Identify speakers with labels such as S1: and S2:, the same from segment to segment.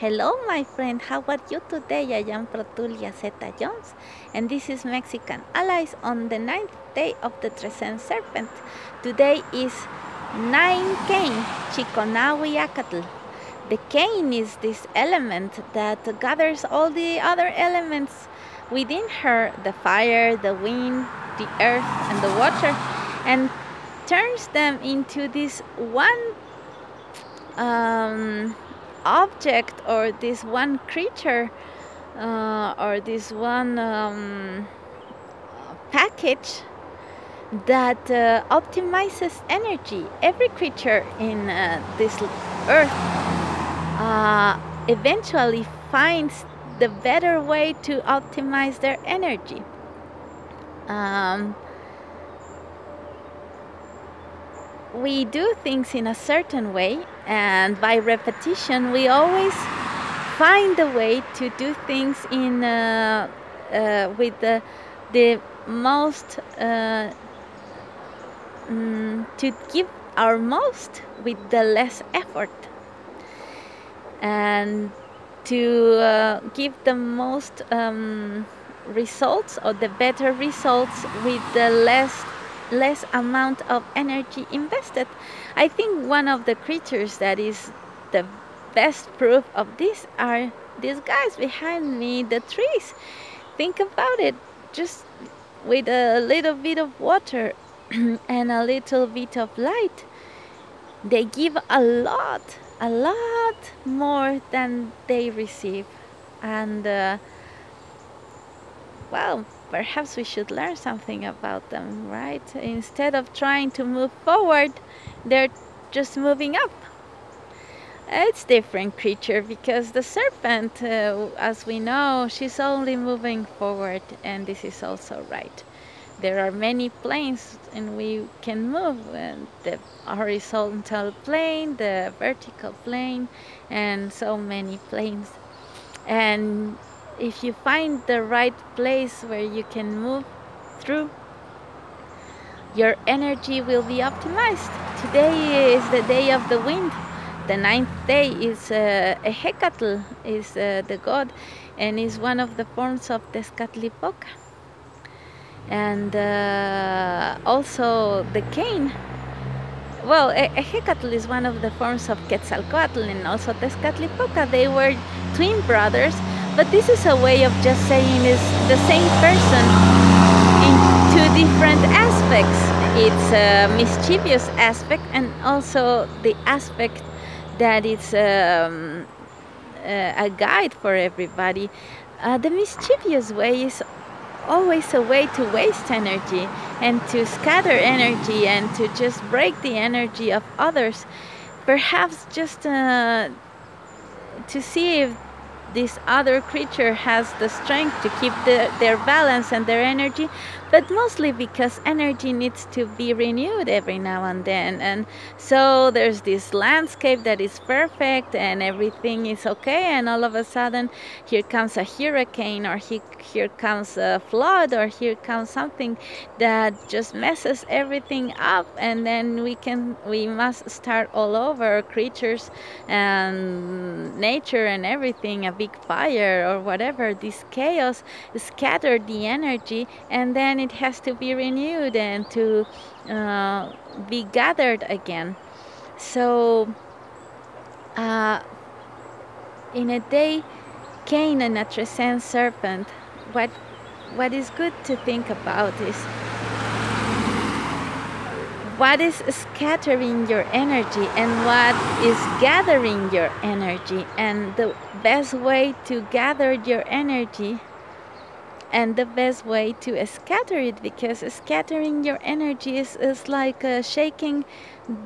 S1: Hello, my friend. How are you today? I am Protulia Xeta-Llouns, and this is Mexican Allies on the ninth day of the Trezene Serpent. Today is nine Cane, Chiconahuiacatl. The Cane is this element that gathers all the other elements within her the fire, the wind, the earth, and the water and turns them into this one um, object or this one creature uh, or this one um, package that uh, optimizes energy. Every creature in uh, this earth uh, eventually finds the better way to optimize their energy. Um, we do things in a certain way and by repetition we always find a way to do things in uh, uh, with the, the most uh, mm, to give our most with the less effort. And to uh, give the most um, results or the better results with the less less amount of energy invested. I think one of the creatures that is the best proof of this are these guys behind me, the trees. Think about it, just with a little bit of water and a little bit of light, they give a lot, a lot more than they receive. And uh, well, perhaps we should learn something about them, right? Instead of trying to move forward, they're just moving up. It's different creature because the serpent, uh, as we know, she's only moving forward and this is also right. There are many planes and we can move uh, the horizontal plane, the vertical plane and so many planes. And if you find the right place where you can move through, your energy will be optimized. Today is the day of the wind. The ninth day is uh, Ehecatl, is uh, the god, and is one of the forms of Tezcatlipoca. And uh, also the cane. Well, a, Ehecatl is one of the forms of Quetzalcoatl and also Tezcatlipoca. They were twin brothers but this is a way of just saying it's the same person in two different aspects. It's a mischievous aspect and also the aspect that it's um, a guide for everybody. Uh, the mischievous way is always a way to waste energy and to scatter energy and to just break the energy of others. Perhaps just uh, to see if this other creature has the strength to keep the, their balance and their energy but mostly because energy needs to be renewed every now and then. And so there's this landscape that is perfect and everything is okay and all of a sudden here comes a hurricane or he, here comes a flood or here comes something that just messes everything up and then we can we must start all over creatures and nature and everything a big fire or whatever this chaos scattered the energy and then it has to be renewed and to uh, be gathered again. So, uh, in a day, Cane and a Trezene serpent, what, what is good to think about is what is scattering your energy and what is gathering your energy and the best way to gather your energy and the best way to scatter it because scattering your energy is, is like uh, shaking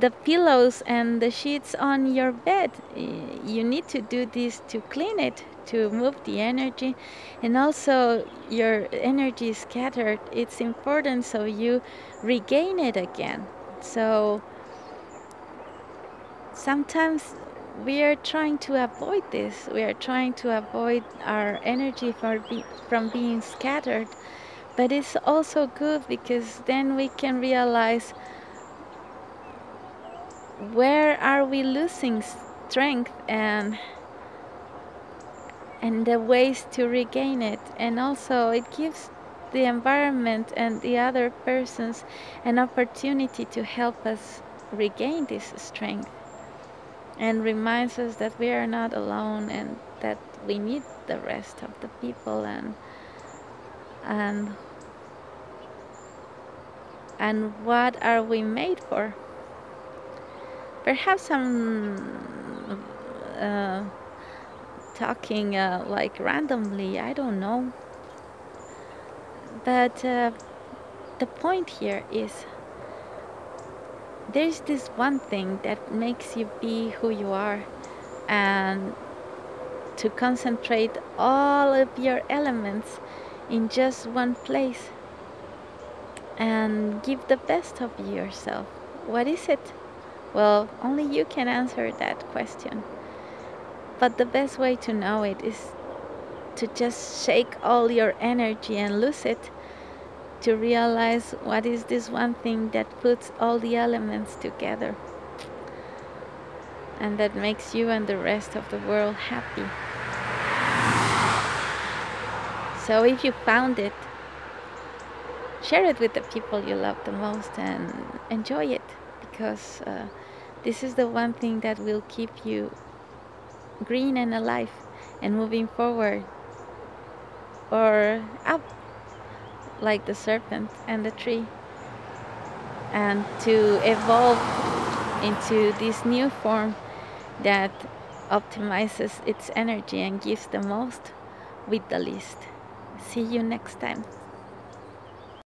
S1: the pillows and the sheets on your bed. You need to do this to clean it to move the energy. And also your energy is scattered. It's important so you regain it again. So sometimes we are trying to avoid this. We are trying to avoid our energy be, from being scattered. But it's also good because then we can realize where are we losing strength and and the ways to regain it. And also, it gives the environment and the other persons an opportunity to help us regain this strength and reminds us that we are not alone and that we need the rest of the people and and and what are we made for? Perhaps I'm uh, talking uh, like randomly I don't know. But uh, the point here is there's this one thing that makes you be who you are and to concentrate all of your elements in just one place and give the best of yourself. What is it? Well, only you can answer that question. But the best way to know it is to just shake all your energy and lose it to realize what is this one thing that puts all the elements together and that makes you and the rest of the world happy. So if you found it, share it with the people you love the most and enjoy it because uh, this is the one thing that will keep you green and alive and moving forward or up like the serpent and the tree and to evolve into this new form that optimizes its energy and gives the most with the least. See you next time.